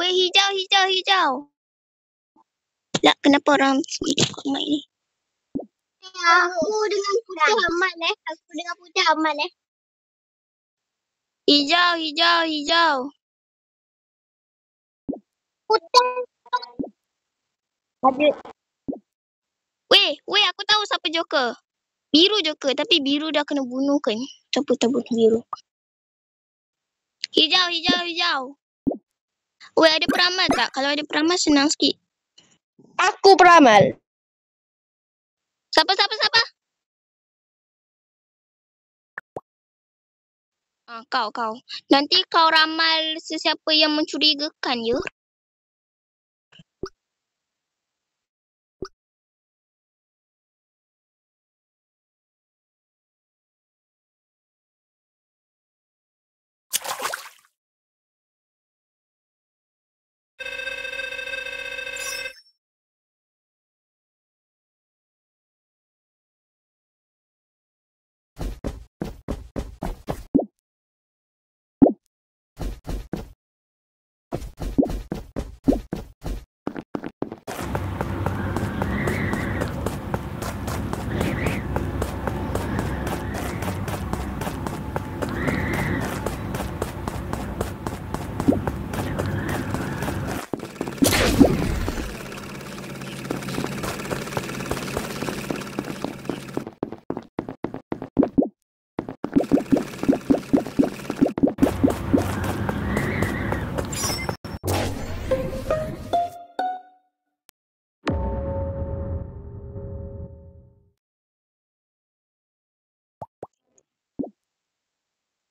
Weh, hijau, hijau, hijau. Tak, kenapa orang semua ikut mic ni? Aku dengan putih aman eh. Aku dengan putih aman eh. Hijau, hijau, hijau. Putih. Ada. Weh, weh, aku tahu siapa Joker. Biru Joker, tapi biru dah kena bunuh kan? Siapa tak bunuh biru? Hijau, hijau, hijau. Weh, ada peramal tak? Kalau ada peramal, senang sikit. Aku peramal. Siapa, siapa, siapa? Ah, kau, kau. Nanti kau ramal sesiapa yang mencurigakan, ya?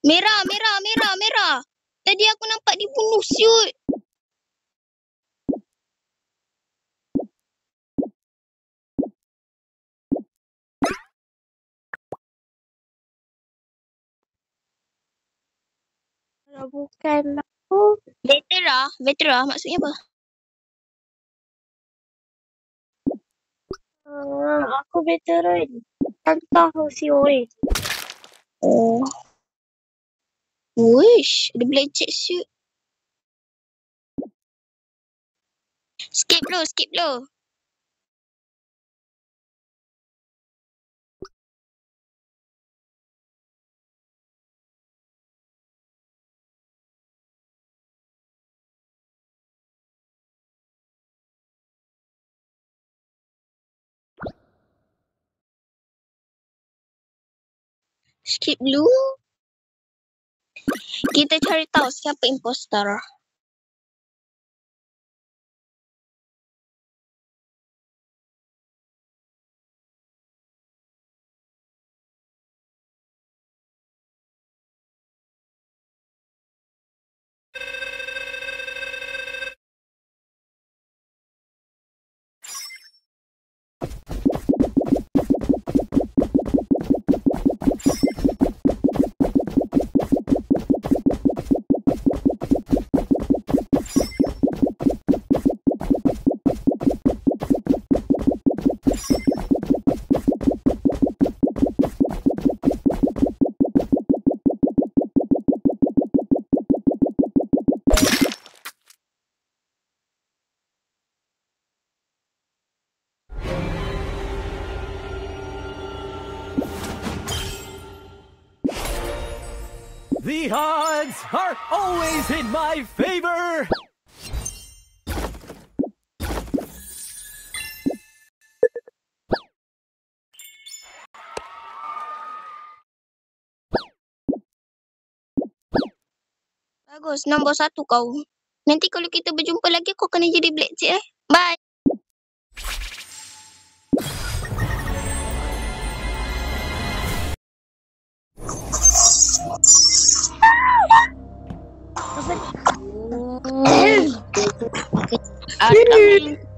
Merah, merah, merah, merah. Tadi aku nampak dibunuh, siut. Kalau bukan aku. Vetera, vetera maksudnya apa? Uh, aku veteran. Si Oe. Oh. Wish, ada black check siut. Skip dulu, skip dulu. Skip dulu. Kita cari tahu siapa imposter. The odds are always in my favor. Bagus, nombor satu kau. Nanti kalau kita berjumpa lagi kau kena jadi black check eh. Bye. Apa ni? Admin